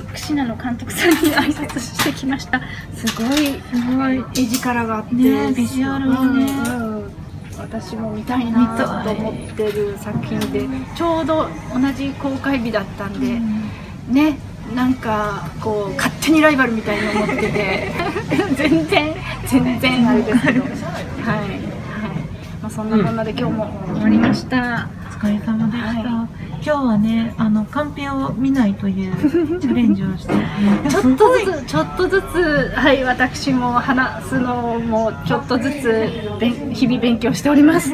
串名の監督さんに挨拶してきましたすごいすごい絵力があって、ねビジュアルがねうんうん私も見たいなと思ってる作品でちょうど同じ公開日だったんで、ねなんかこう勝手にライバルみたいに思ってて全然全然あれですけどはい、はいまあ、そんなこんなで今日も終わりましたお疲れ様でした、は今日はねあのカンペを見ないという チャレンジをしてちょっとずつちょっとずつはい私も話すのもちょっとずつ日々勉強しております。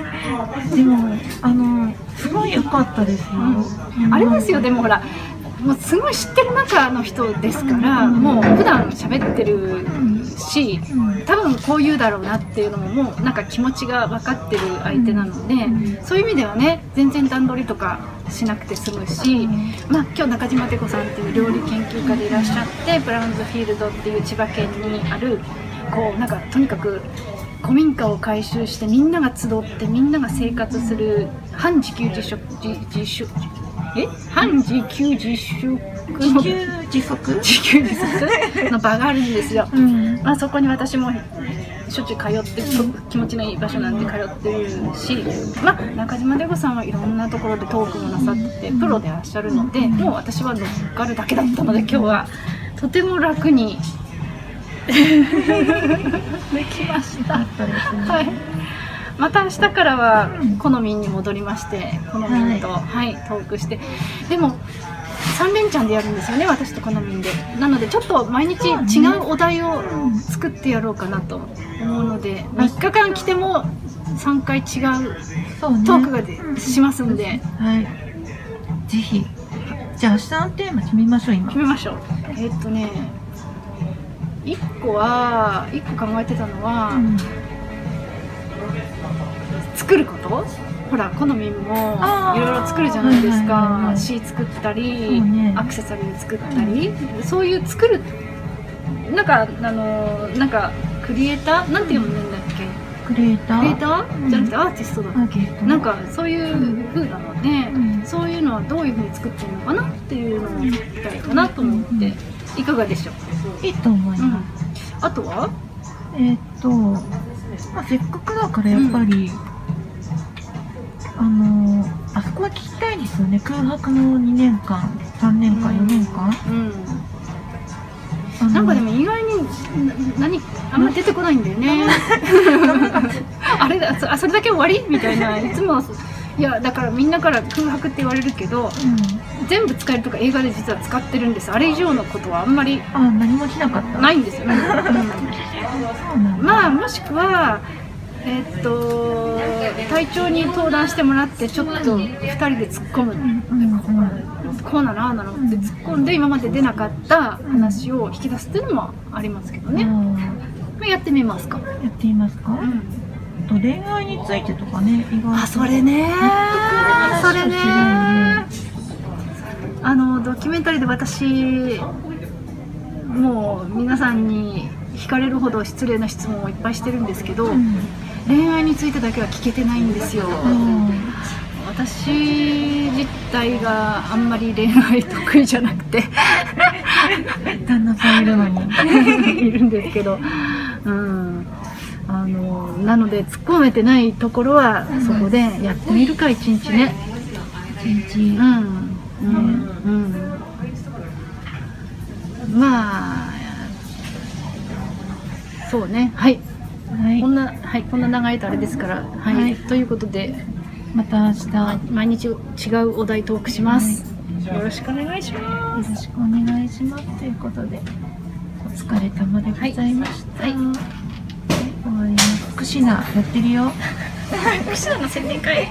でもあのすごい良かったですよ、あれですよでもほらもうすごい知ってる中の人ですから、もう普段喋ってるし、うん。多分こう言うだろうなっていうのももうなんか気持ちが分かってる相手なので、うん。そういう意味ではね全然段取りとかしなくて済むし、まあ、今日中島て子さんっていう料理研究家でいらっしゃってブラウンズフィールドっていう千葉県にあるこうなんかとにかく古民家を改修してみんなが集ってみんなが生活する半自給自足自自主え？半自給自足の自給自足？自給自足？の場があるんですよ。うん。まあ、そこに私もしょっちゅう通ってと気持ちのいい場所なんで通ってるし、まあ、中島レゴさんはいろんなところでトークもなさっててプロでいらっしゃるのでもう私は乗っかるだけだったので今日はとても楽に できました。はい。また明日からはうん好みに戻りまして好みと、はいトークして。でも3連チャンでやるんですよね私と好みで。なのでちょっと毎日違うお題を作ってやろうかなと思うので3日間来ても3回違うトークがでしますんで。はい。ぜひ。じゃあ明日のテーマ決めましょう今。決めましょう。えーっとね1個は1個考えてたのは、うん。作ること？ほら好みもいろいろ作るじゃないですはいはいはいかはい。シー作ったり、ね。アクセサリー作ったり、そういう作るなんかあのなんかクリエイター？なんて読むんだっけ？クリエイター？クリエイター、うん。じゃなくてアーティストだ、アーティスト。なんかそういう風なので、うん。そういうのはどういう風に作ってるのかな？っていうのを聞きたいかなと思って、うんいかがでしょう、いいと思いうん。ま、あとは？す、えーっと、まあ、せっかくだからやっぱり、ですよね。空白の2年間3年間4年間、うん。なんかでも意外にな何あんま出てこないんだよね。あれだそあそれだけ終わり？みたいな。いつもいやだからみんなから空白って言われるけどうん。全部使えるとか映画で実は使ってるんです。あれ以上のことはあんまりあ何もしなかった。ないんですよね。まあもしくはえっと隊長に登壇してもらってちょっと2人で突っ込む。うんうんこうなのああなのって突っ込んで今まで出なかった話を引き出すっていうのもありますけどね。やってみますか。やってみますか、うん。あと恋愛についてとかね意外と。あそれね。それね。あのドキュメンタリーで私もう皆さんに惹かれるほど失礼な質問をいっぱいしてるんですけど、うん恋愛についてだけは聞けてないんですよ、うん私自体があんまり恋愛得意じゃなくて。旦那さんいるのに。いるんですけど、うん、あのなので突っ込めてないところはそこでやってみるか一日ね。一日うん。うん。うん。まあそうね。はいはい。こんなはいこんな長いとあれですからはい、はい。ということでまた明日よ毎日違うお題トークします、よろしくお願いしまろしくお願いします。ということでお疲れ様でございました、はい。はい。はい。終わります福祉なやってるよ。す串田の宣伝会